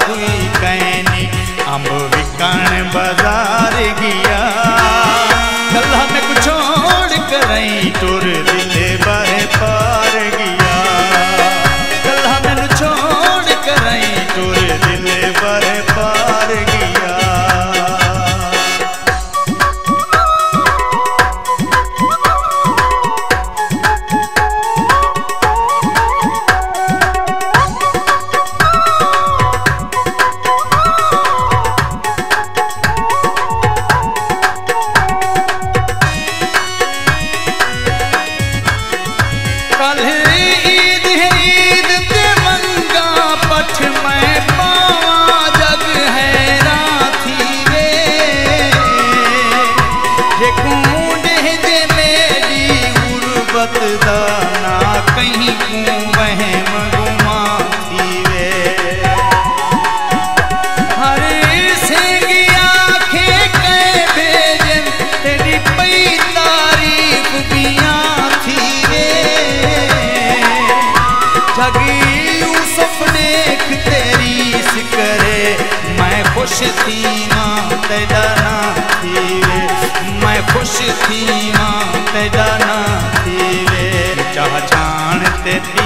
Happy Yeah.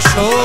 show.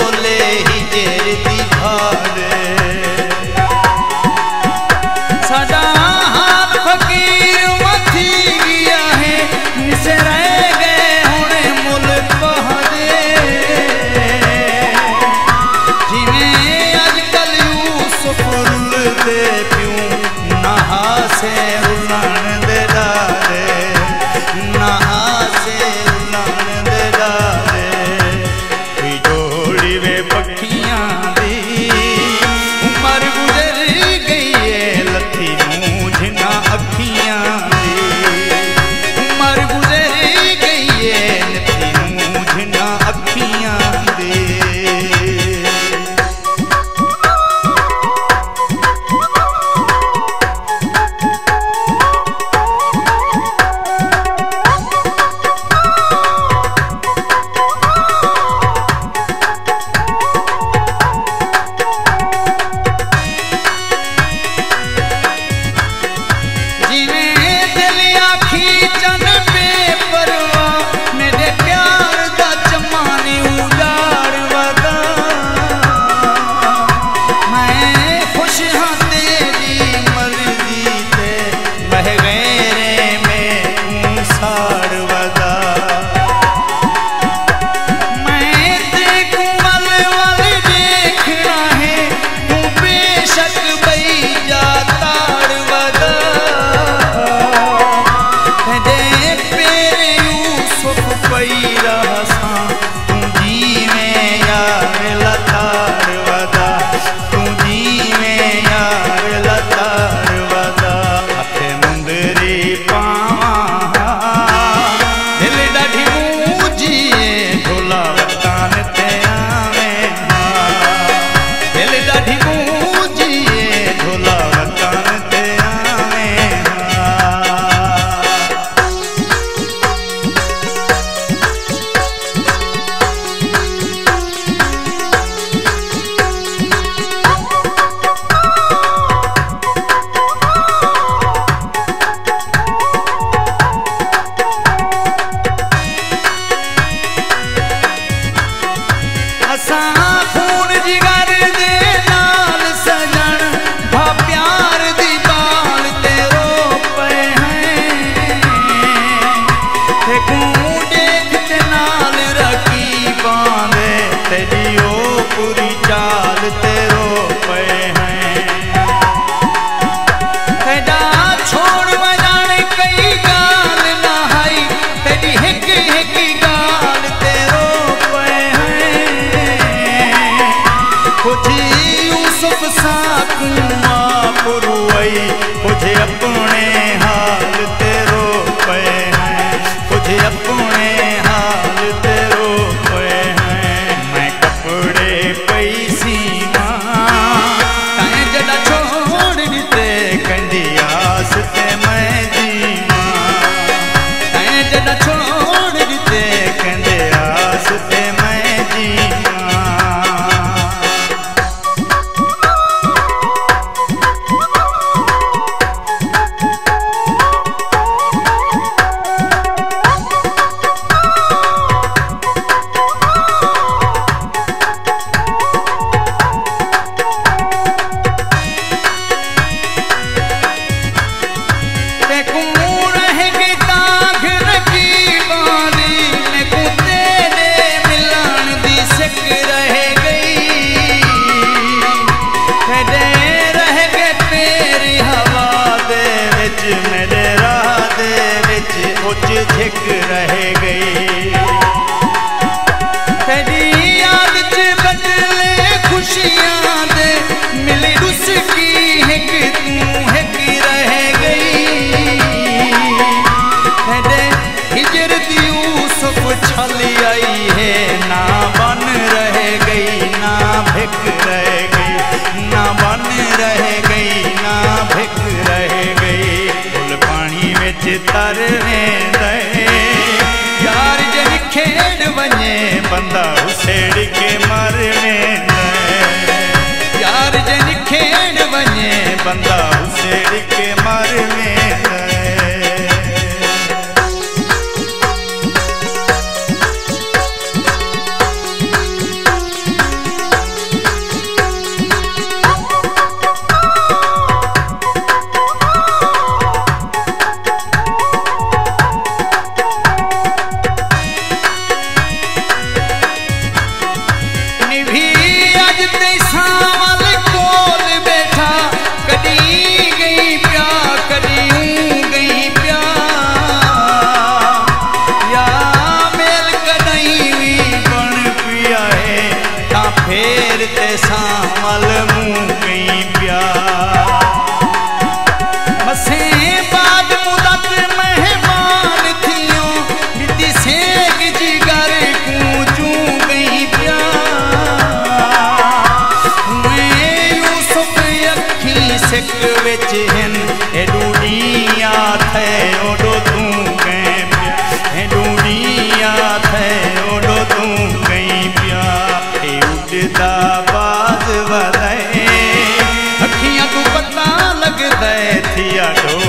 थिया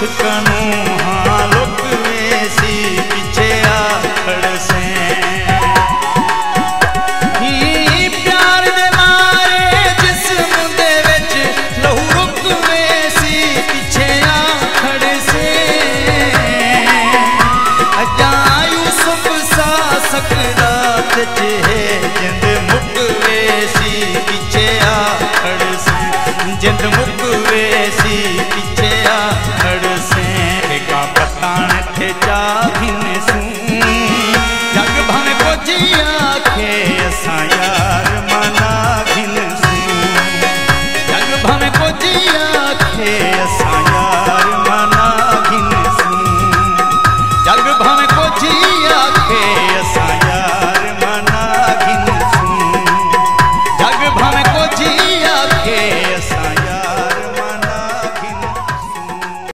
ਜੋਸ਼